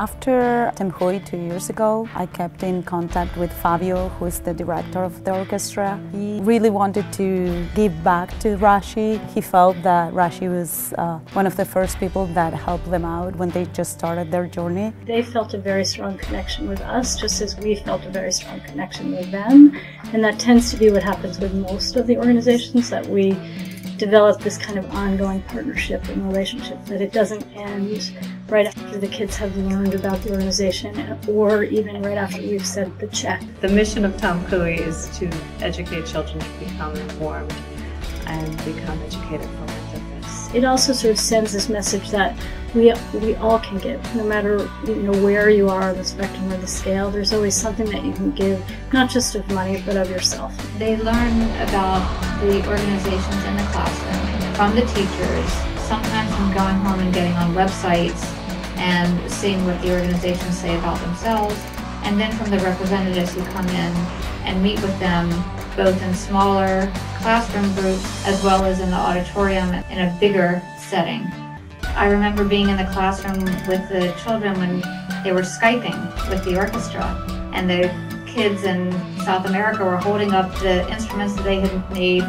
After Tamchui two years ago, I kept in contact with Fabio, who is the director of the orchestra. He really wanted to give back to Rashi. He felt that Rashi was uh, one of the first people that helped them out when they just started their journey. They felt a very strong connection with us, just as we felt a very strong connection with them. And that tends to be what happens with most of the organizations that we develop this kind of ongoing partnership and relationship that it doesn't end right after the kids have learned about the organization or even right after we've sent the check. The mission of Tamchui is to educate children to become informed and become educated philanthropists. It also sort of sends this message that we, we all can give, no matter you know where you are on the spectrum or the scale. There's always something that you can give, not just of money, but of yourself. They learn about the organizations in the classroom from the teachers, sometimes from going home and getting on websites and seeing what the organizations say about themselves, and then from the representatives who come in and meet with them both in smaller classroom groups as well as in the auditorium in a bigger setting. I remember being in the classroom with the children when they were Skyping with the orchestra and the kids in South America were holding up the instruments that they had made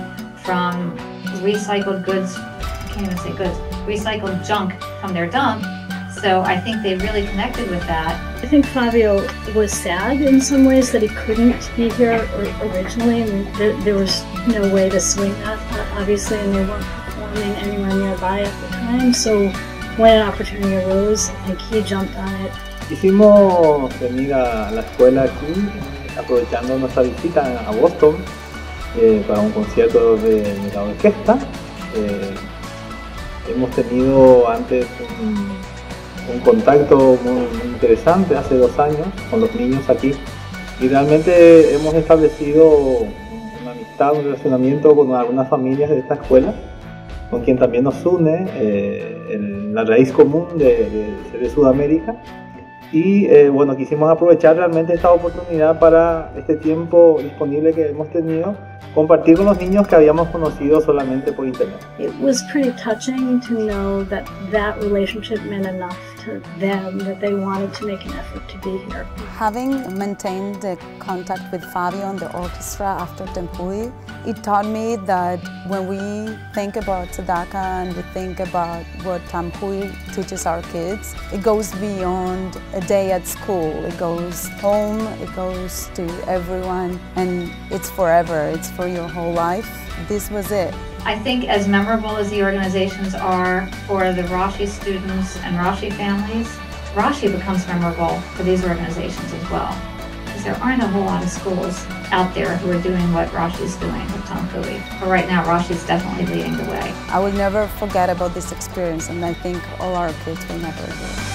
from recycled goods, I can't even say goods, recycled junk from their dump. So I think they really connected with that. I think Fabio was sad in some ways that he couldn't be here originally. I mean, there, there was no way to swing that, obviously, and they weren't performing anywhere nearby at the time. So when an opportunity arose, I think he jumped on it. Quisimos venir a la escuela aquí, aprovechando nuestra visita a Boston eh, para un concierto de, de la orquesta. Eh, hemos tenido antes un, un contacto muy, interesante hace dos años con los niños aquí. Y realmente hemos establecido una amistad, un relacionamiento con algunas familias de esta escuela con quien también nos une eh, la raíz común de, de, de Sudamérica y eh, bueno, quisimos aprovechar realmente esta oportunidad para este tiempo disponible que hemos tenido, compartir con los niños que habíamos conocido solamente por internet. It was pretty touching to know that that relationship meant enough to them that they wanted to make an effort to be here. Having maintained the contact with Fabio and the orchestra after Temhui, it taught me that when we think about Tzedakah and we think about what Temhui teaches our kids, it goes beyond a day at school. It goes home, it goes to everyone, and it's forever. It's for your whole life. This was it. I think as memorable as the organizations are for the Rashi students and Rashi families, Rashi becomes memorable for these organizations as well. Because there aren't a whole lot of schools out there who are doing what Rashi is doing with Tamchui. But right now, Rashi is definitely leading the way. I will never forget about this experience, and I think all our kids will never do.